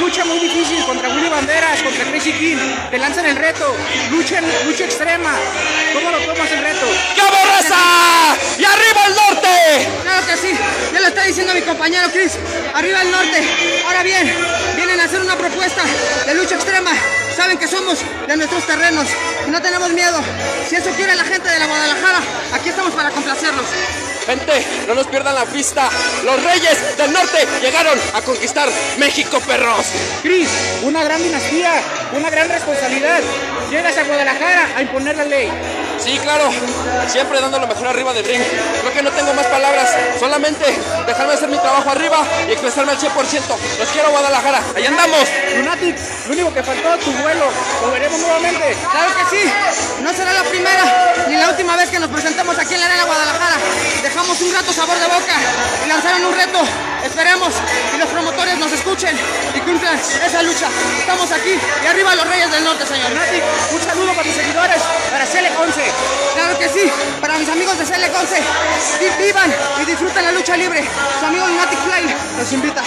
lucha muy difícil contra Willy Banderas, contra Crazy King. Te lanzan el reto. Lucha, lucha extrema. ¿Cómo lo tomas el reto? ¡Cabo! ¡Y arriba el norte! Claro que sí, ya lo está diciendo mi compañero Chris. Arriba el norte. Ahora bien, vienen a hacer una propuesta de lucha extrema. Saben que somos de nuestros terrenos y no tenemos miedo. Si eso quiere la gente de la Guadalajara, aquí estamos para complacerlos. Gente, no nos pierdan la pista. Los reyes del norte llegaron a conquistar México, perros. Chris, una gran dinastía, una gran responsabilidad. Llegas a Guadalajara a imponer la ley. Sí, claro, siempre dando lo mejor arriba del ring. Creo que no tengo más palabras, solamente dejarme hacer mi trabajo arriba y expresarme al 100%. Los quiero Guadalajara, ahí andamos. Lunatic, lo único que faltó, tu vuelo. Lo veremos nuevamente. Claro que sí, no será la primera ni la última vez que nos presentemos Dejamos un rato sabor de boca y lanzaron un reto. Esperemos que los promotores nos escuchen y cumplan esa lucha. Estamos aquí y arriba los Reyes del Norte, señor. Lunatic, un saludo para tus seguidores, para Selec 11. Claro que sí, para mis amigos de Selec 11, vivan y disfruten la lucha libre. Su amigo Lunatic Fly los invita.